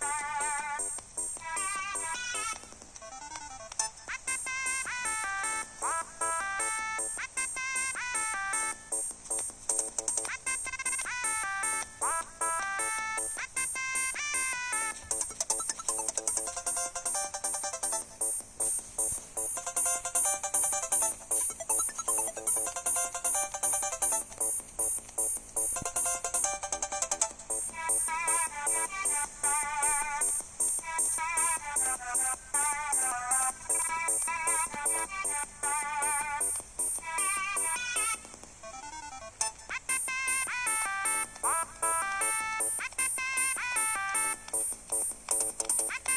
Bye. 아까